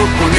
poco